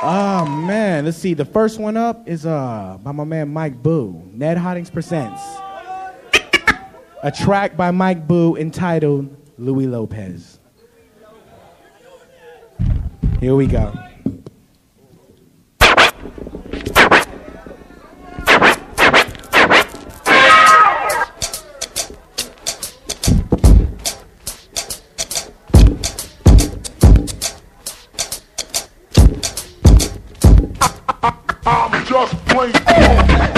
Oh man, let's see. The first one up is uh by my man Mike Boo. Ned Hoddings presents a track by Mike Boo entitled Louis Lopez. Here we go. Just plain.